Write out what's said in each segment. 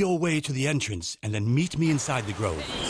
Your way to the entrance and then meet me inside the grove.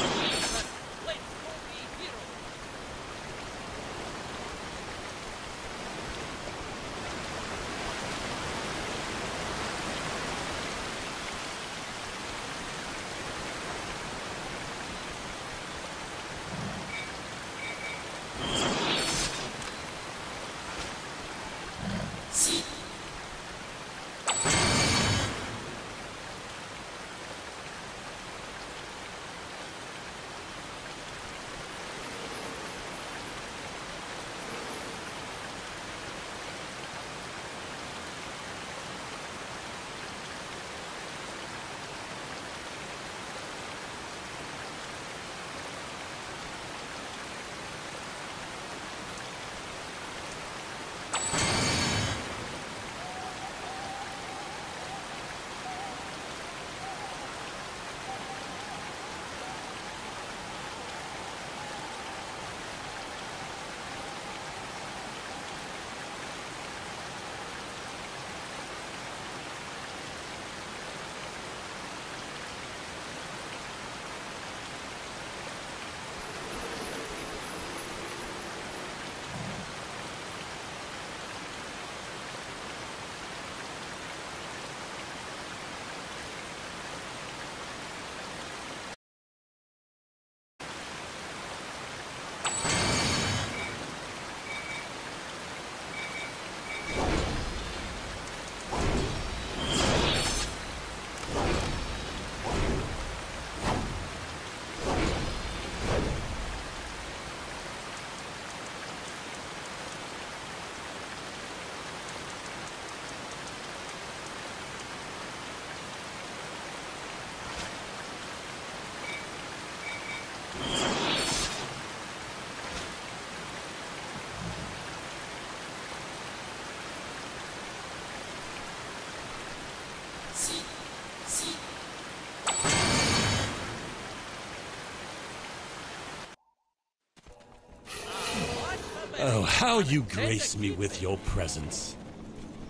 Oh, how you grace me with your presence.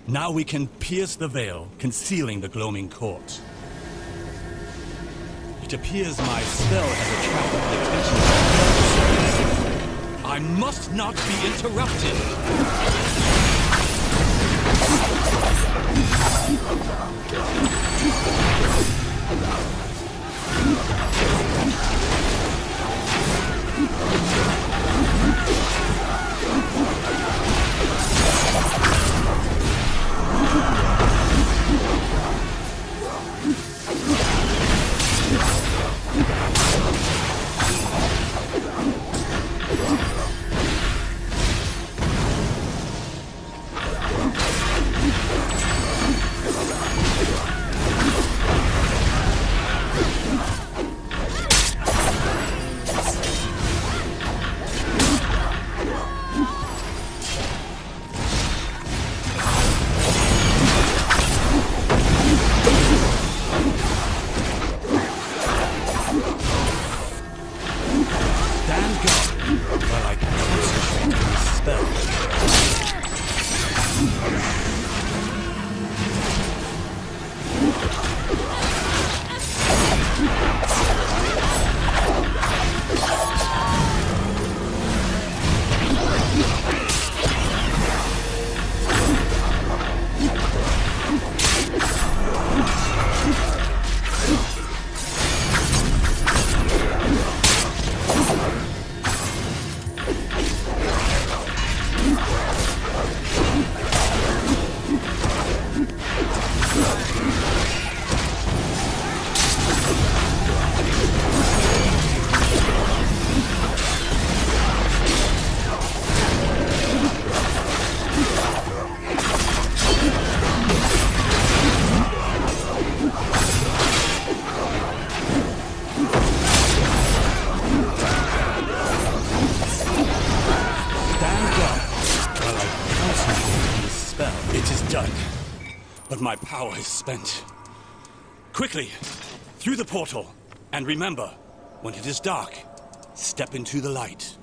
Now we can pierce the veil, concealing the gloaming court. It appears my spell has attracted the attention of the I must not be interrupted. Quickly, through the portal. And remember, when it is dark, step into the light.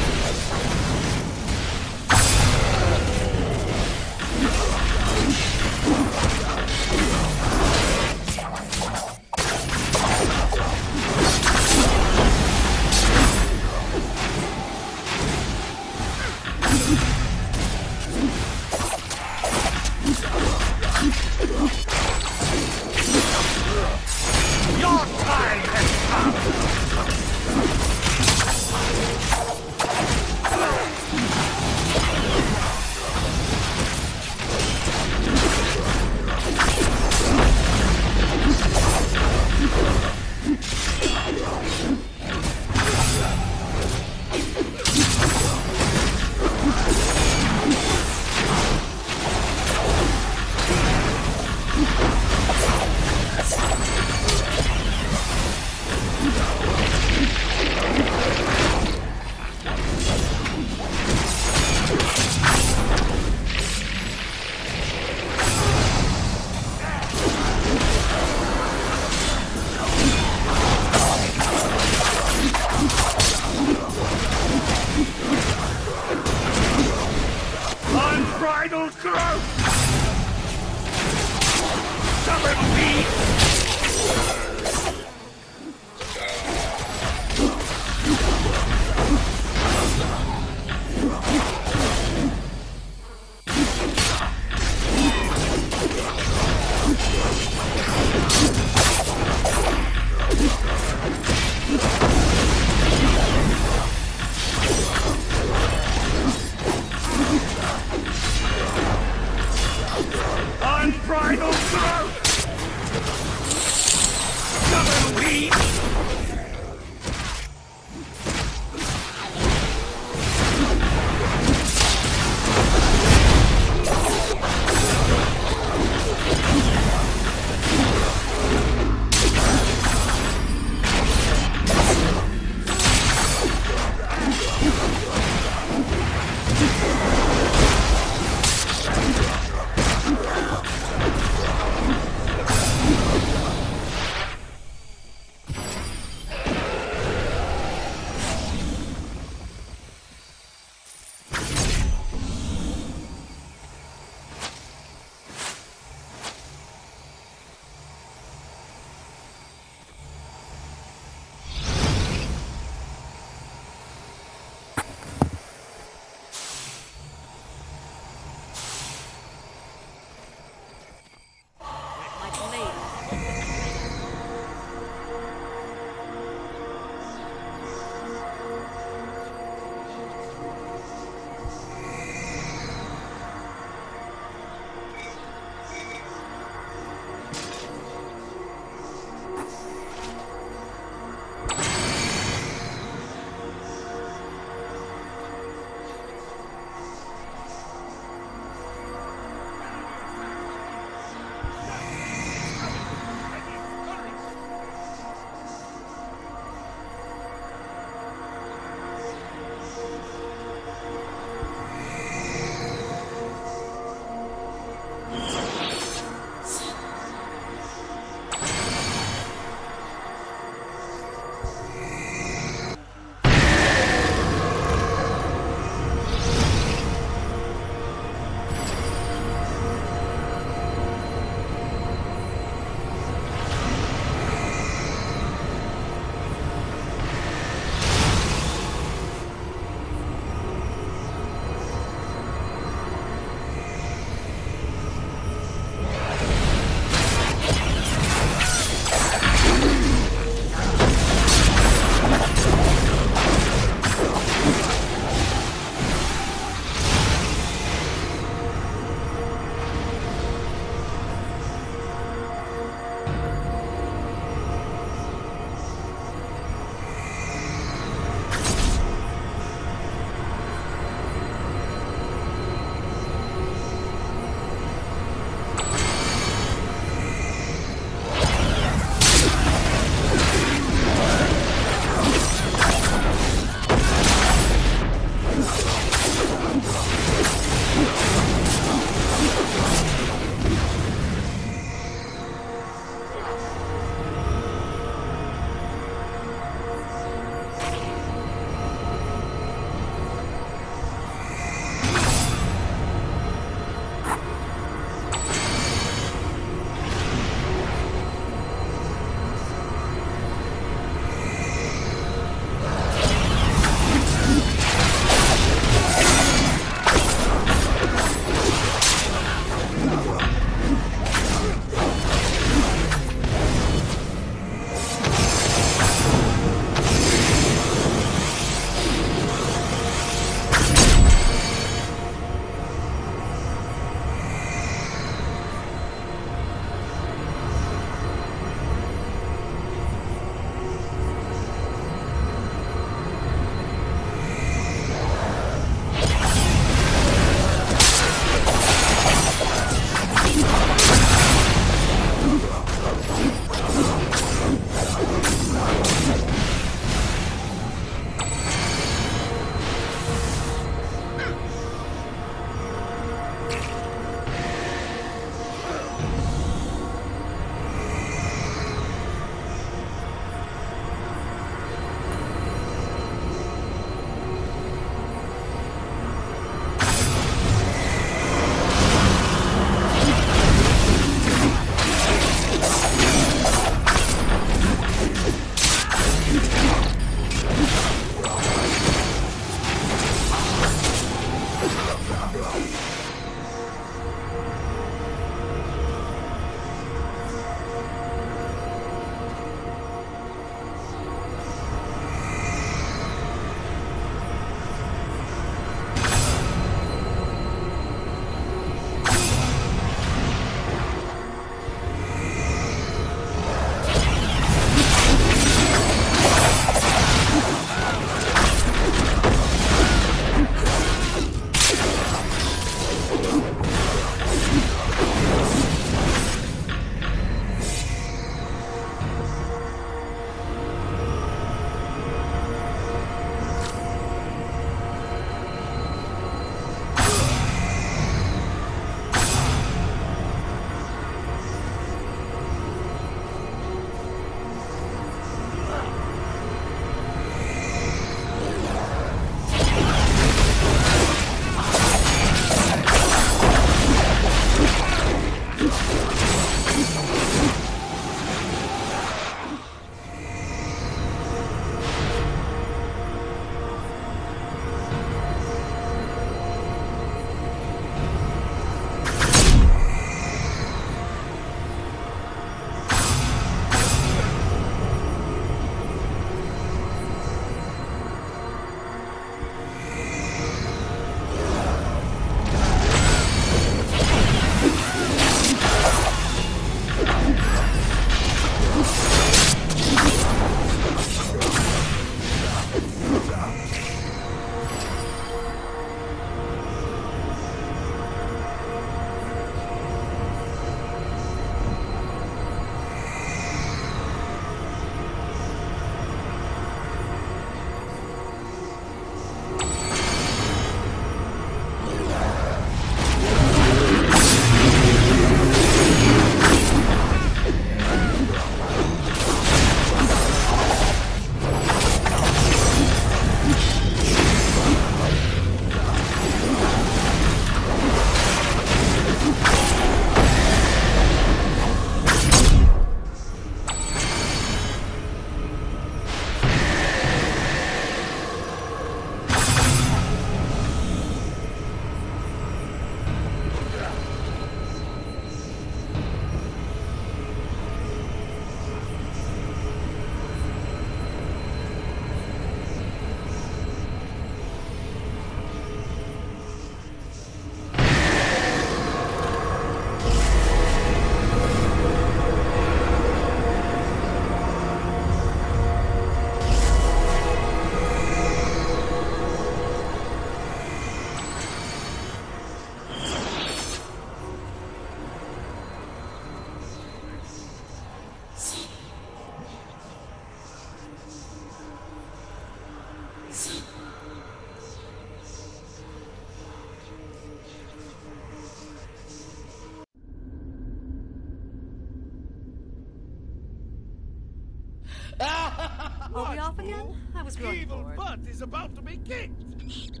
Are we off again? I was growing Evil bored. butt is about to be kicked.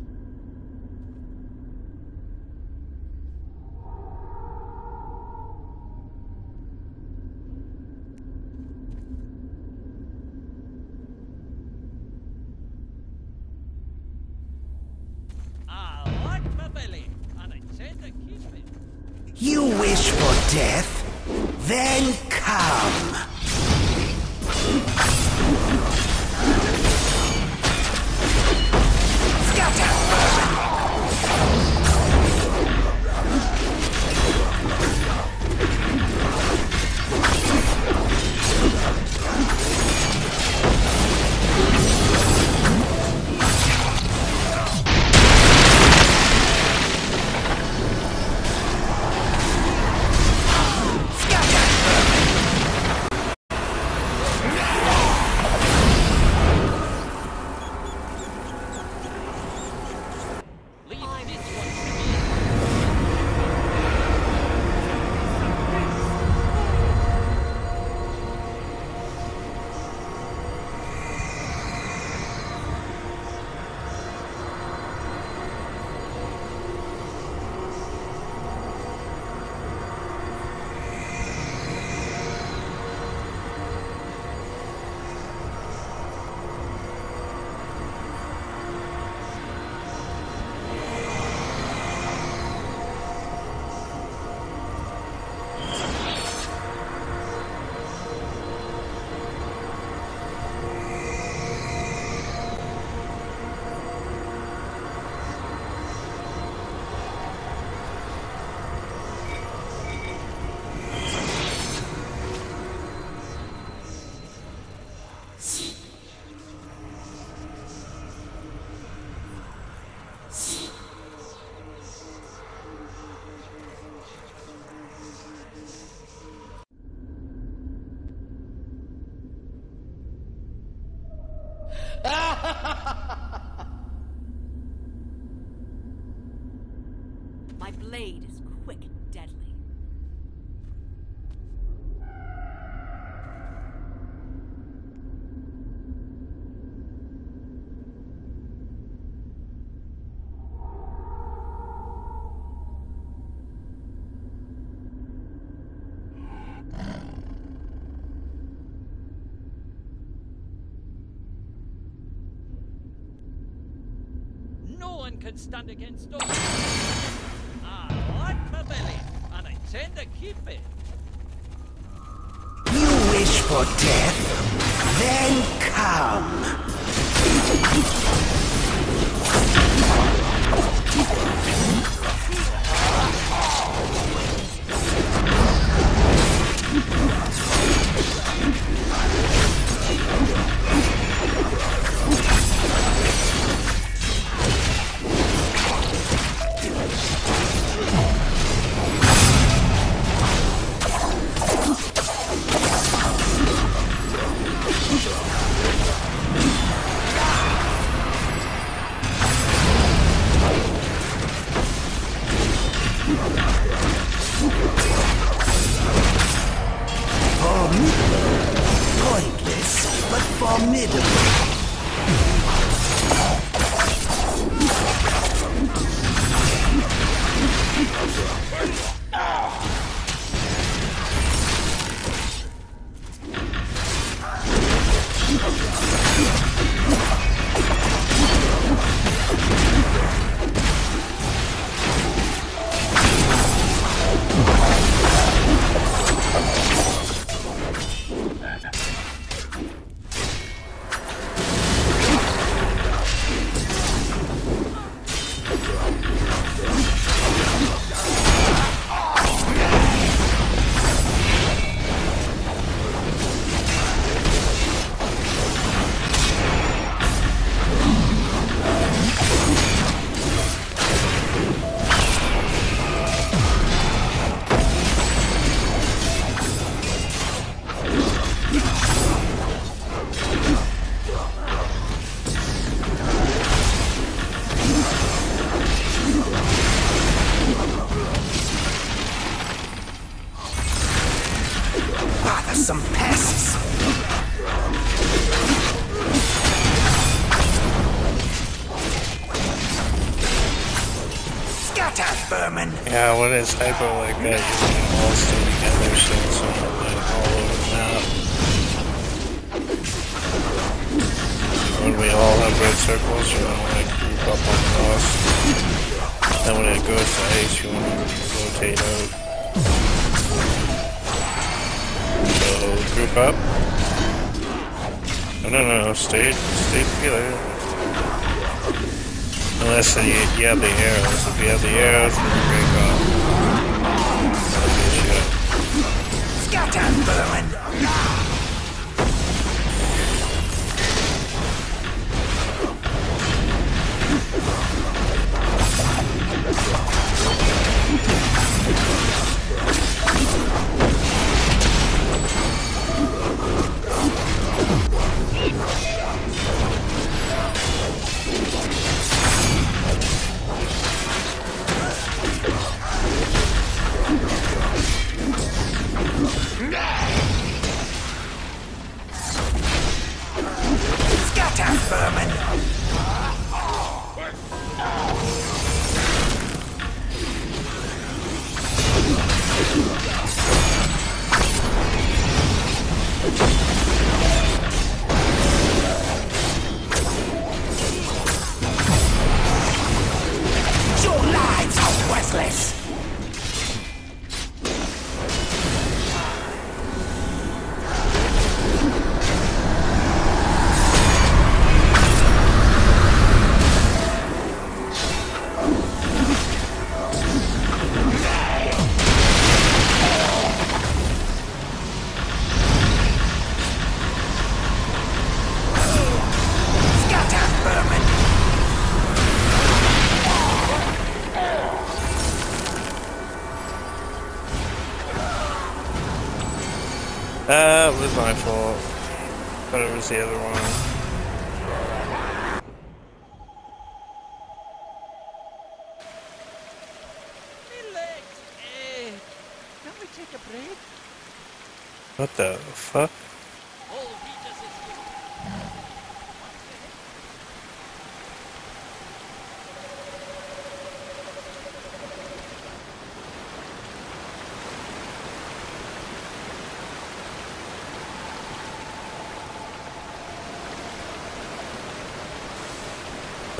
stand against us. I like my belly, and I intend to keep it. You wish for death? Then come. Yeah, when like that, you all stay together, so it's not like all over the map. When we all have red circles, you want to like group up on cross. Then when it goes to ice, you want to rotate out. So group up. No, no, no, stay, stay together. Unless you, you have the arrows. If you have the arrows, then you break off. Get you. Scatter, vermin! That was my fault. But it was the other one. Me! Eh, can we take a break? What the fuck?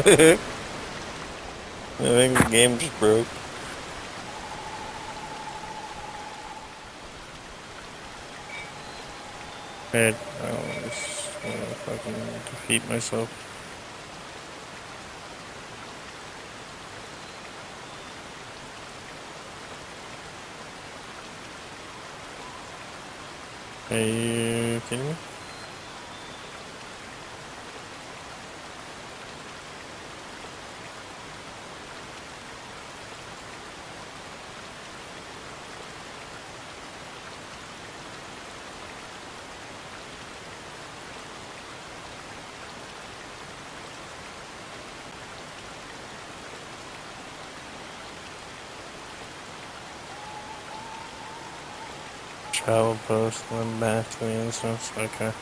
I think the game just broke. Right, I don't just wanna fucking defeat myself. Are you kidding me? Travel post, then back to the instance. Okay.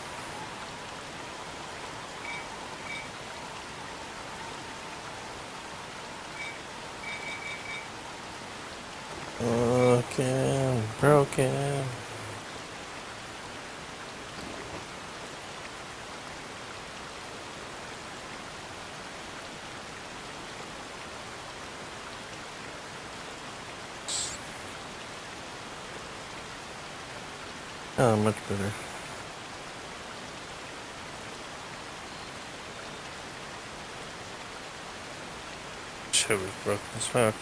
Broken, broken. Oh, much better. Shit was broken as fuck.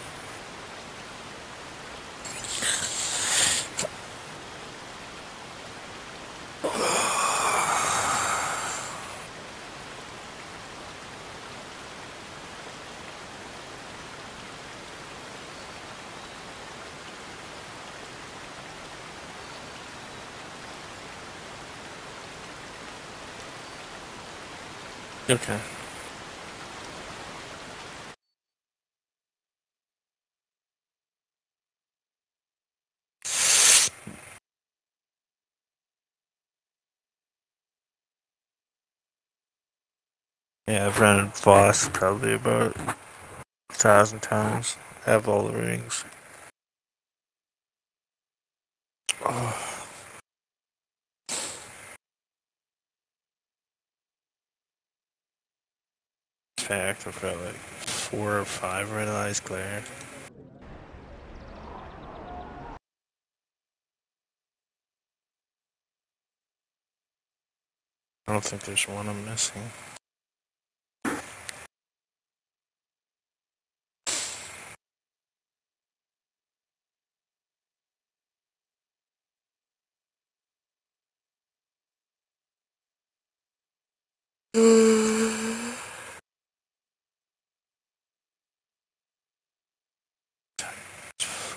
Okay. Yeah, I've run Voss probably about a thousand times. I have all the rings. for probably like four or five red eyes glare. I don't think there's one I'm missing.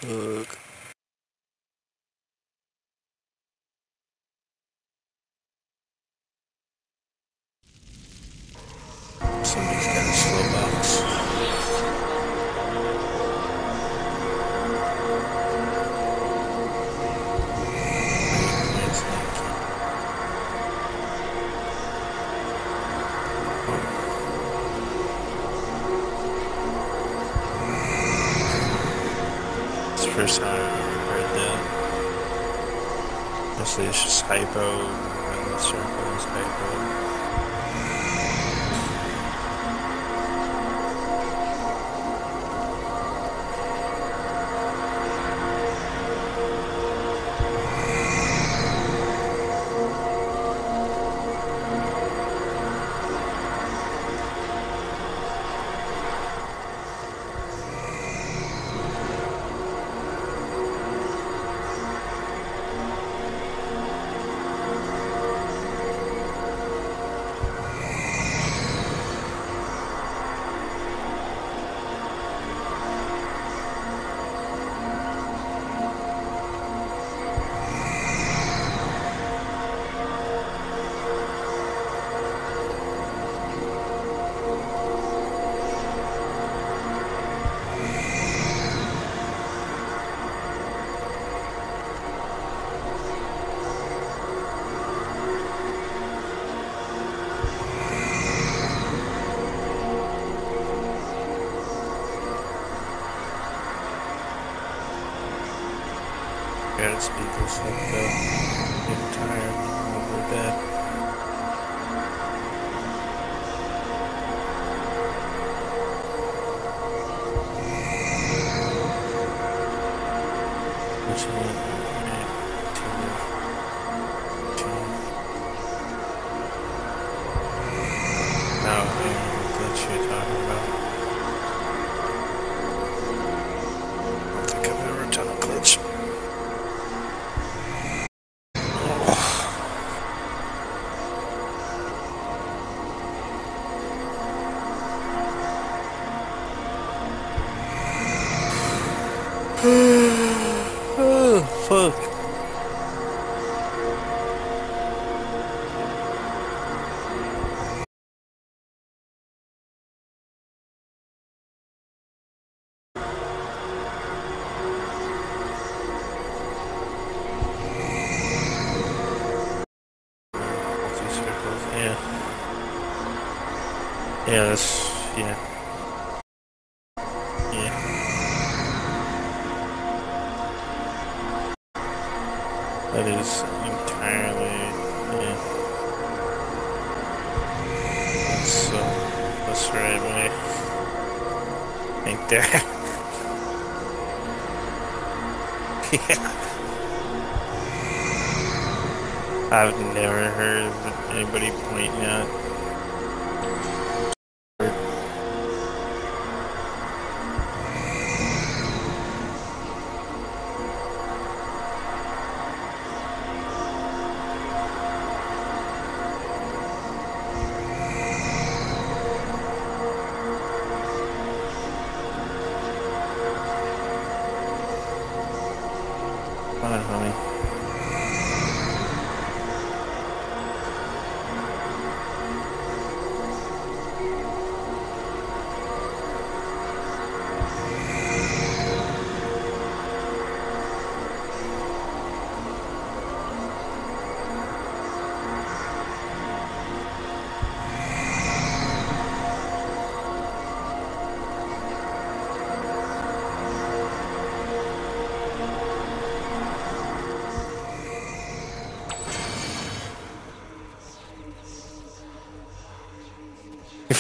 Uh,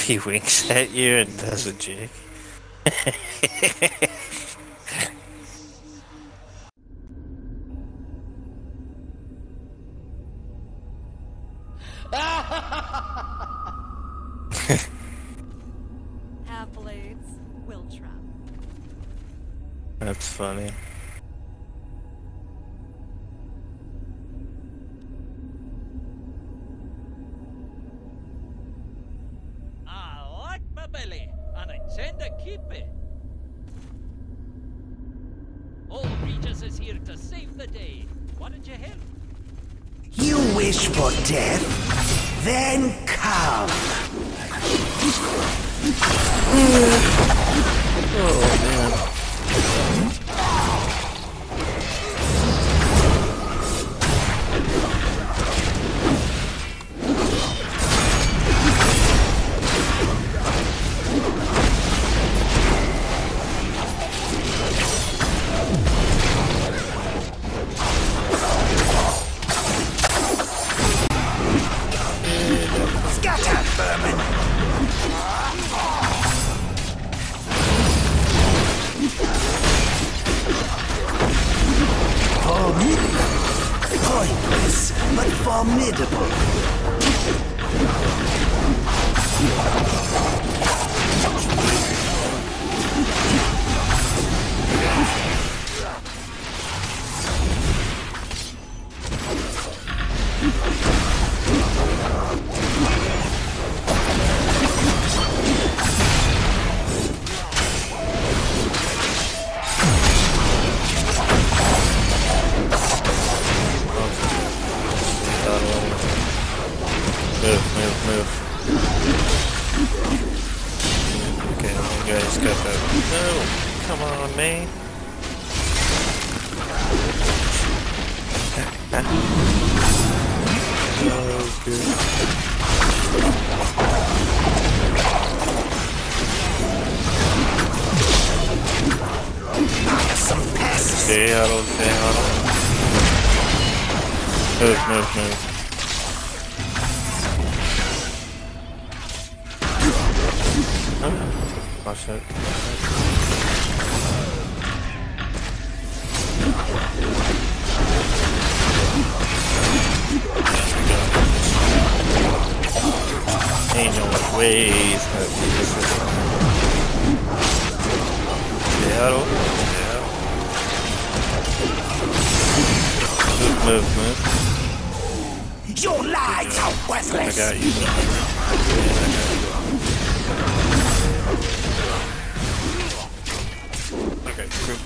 he winks at you and does a jig?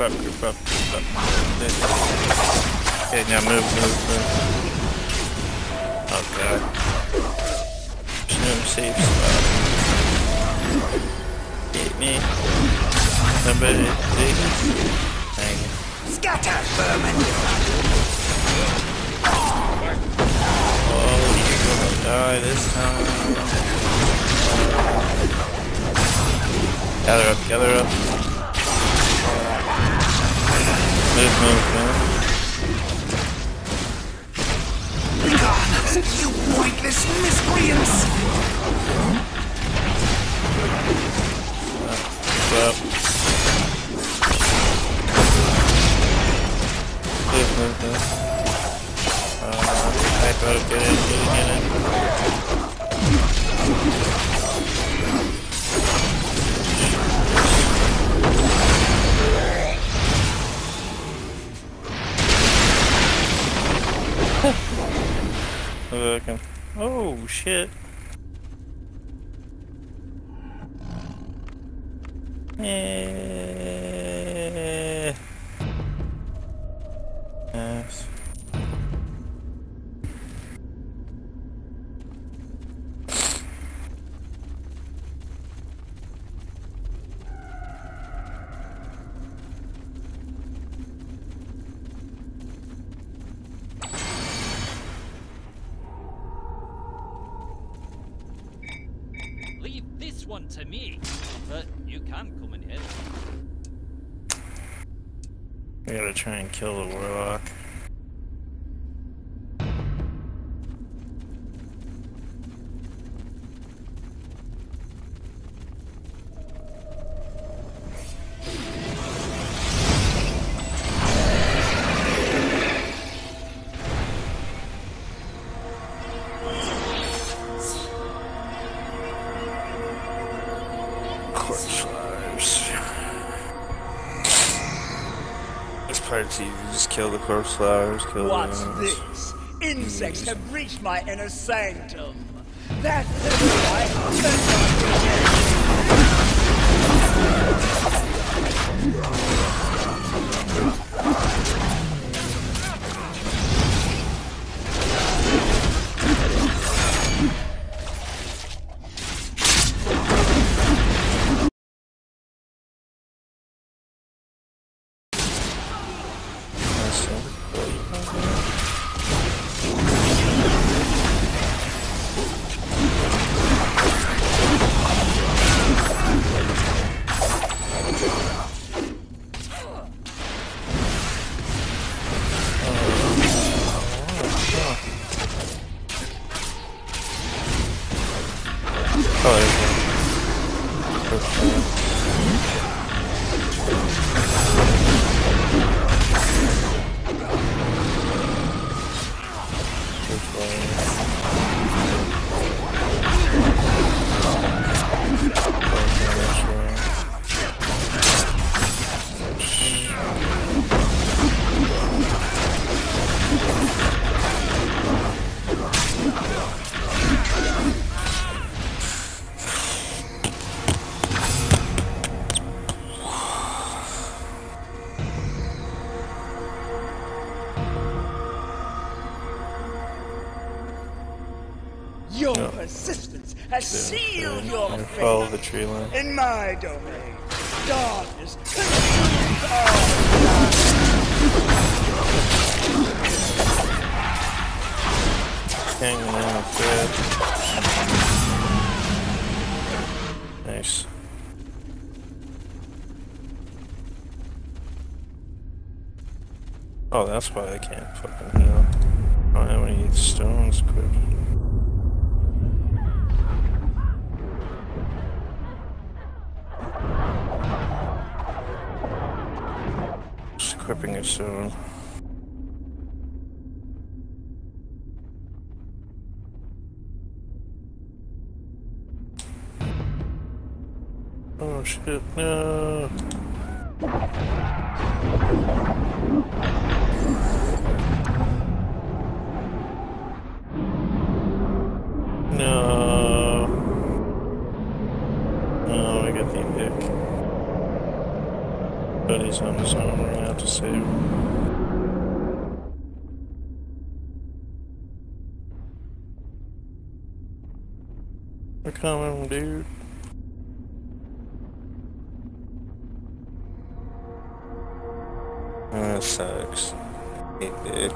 up, group up, group up. Okay, now move, move, move. Oh god. There's no safe spot. Hit me. Somebody, please. Thank you. Scatter, vermin! Oh, you're gonna die this time. Gather up, gather up. Move, move, move. Begone, you pointless miscreants! Up. Move, move, move. Uh, I gotta get in, get in, get in. Oh shit. Yeah. We gotta try and kill the warlock. Flowers. Kill What's this? Insects have reached my inner sanctum. That little light follow the tree line. in my domain. Darkness consumes all. Hanging in a thread. Nice. Oh, that's why I can't fucking heal. Oh, I don't have any stones equipped. Stone. Oh shit, no. No. No, I got the dick. But he's on his own, we're gonna have to save him. We're coming, dude. That sucks. Hey, dick.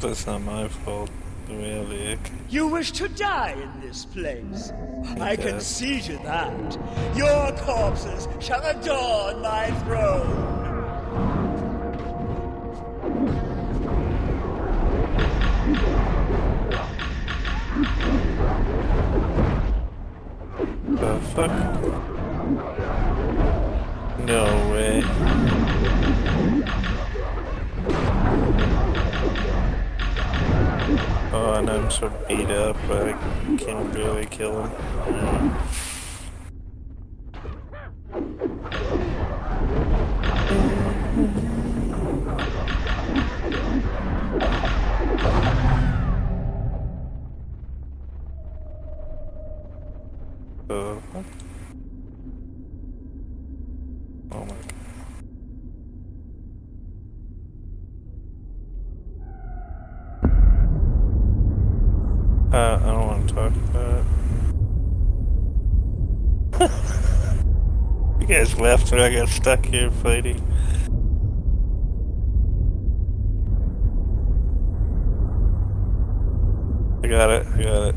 Hope that's not my fault. I look. You wish to die in this place. I Okay. concede you that. Your corpses shall adorn my throne. The fuck? No way. Oh, and I'm so beat up, I can't really kill him. Left and I got stuck here fighting. I got it, I got it.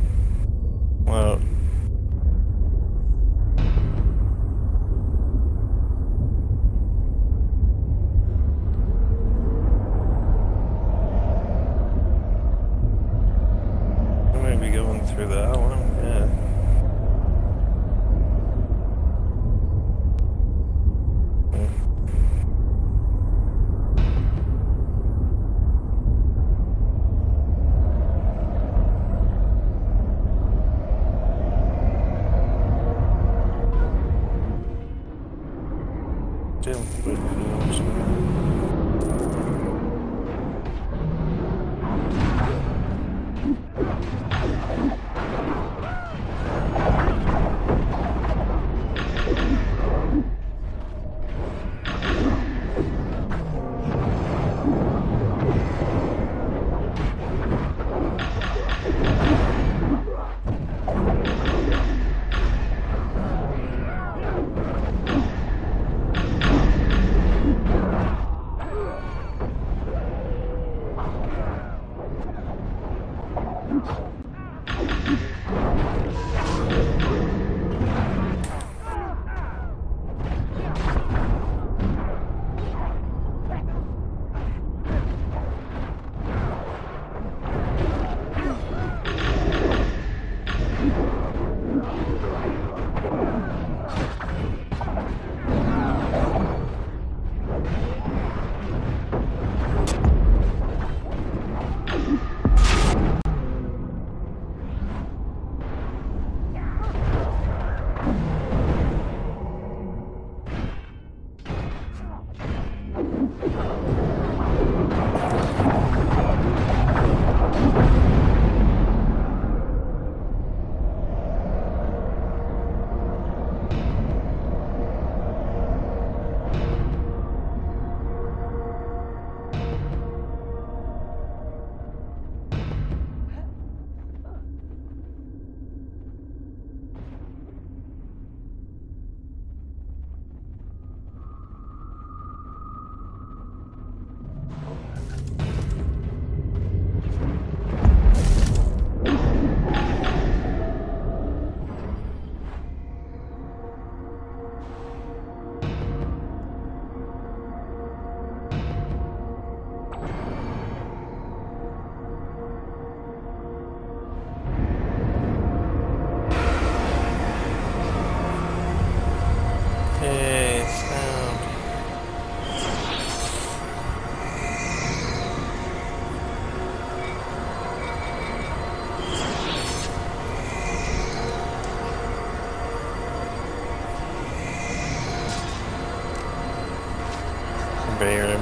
tempo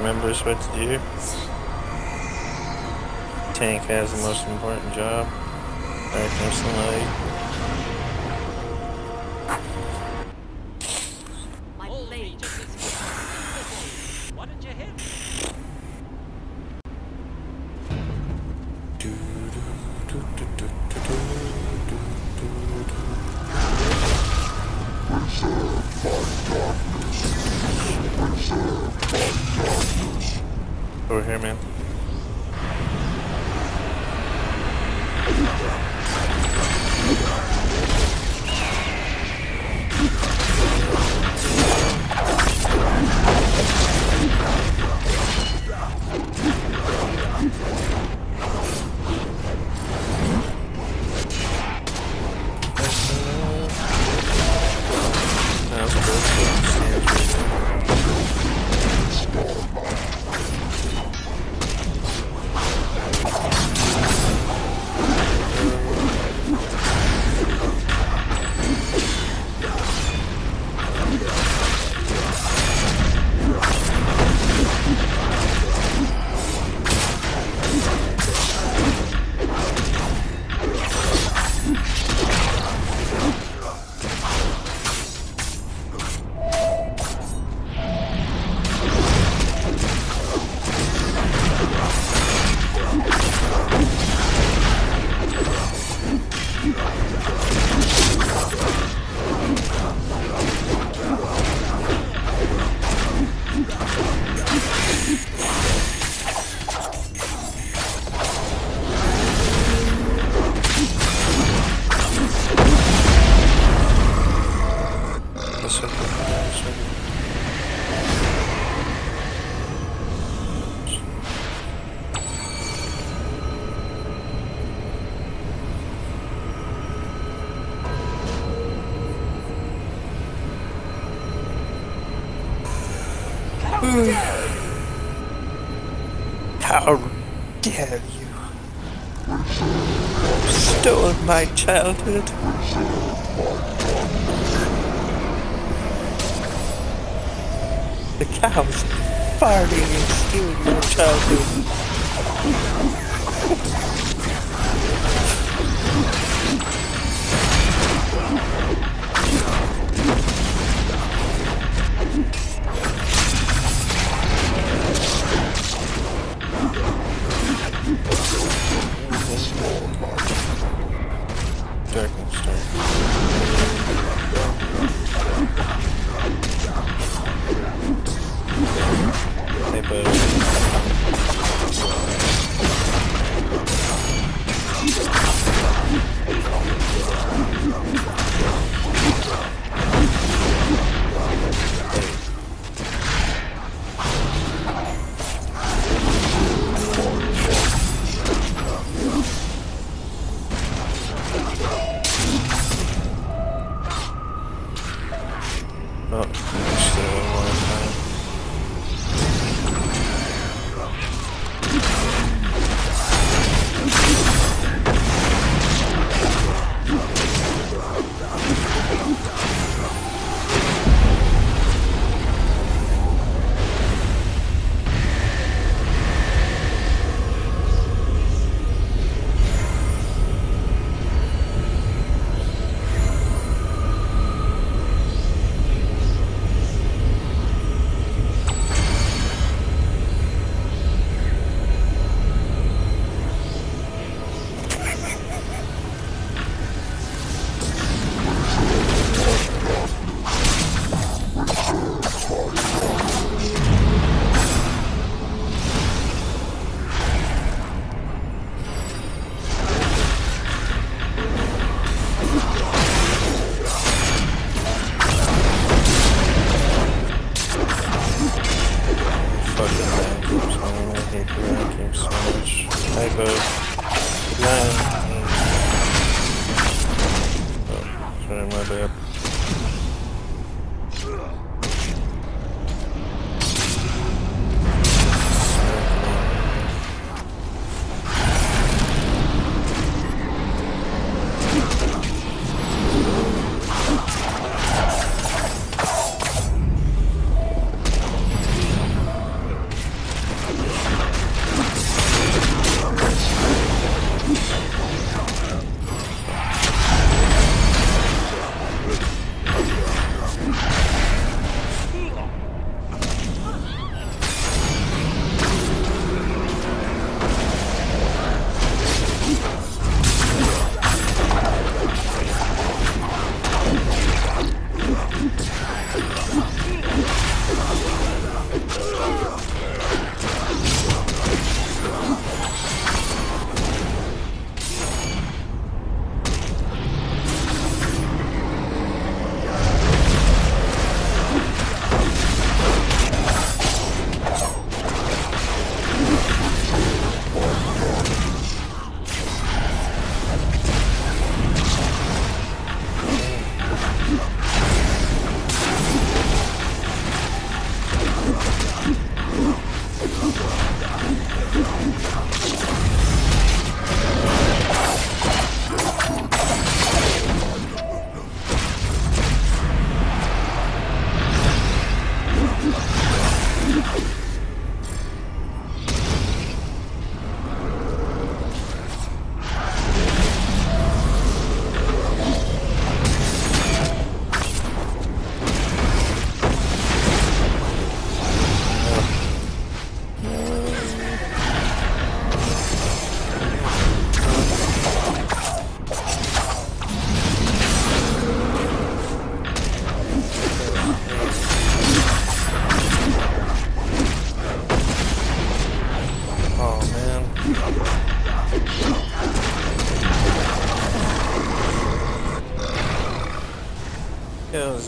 remembers what to do. Tank has the most important job. Darkness and light. childhood. The cows farting and stealing your childhood.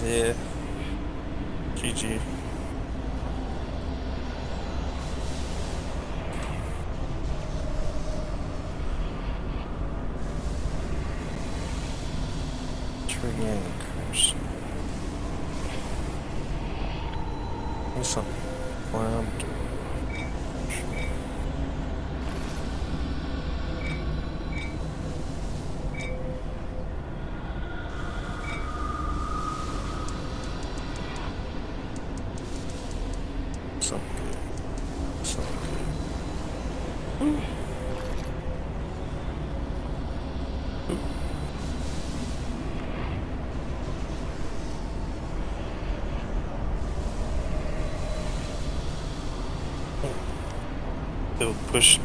Yeah, here. GG. Push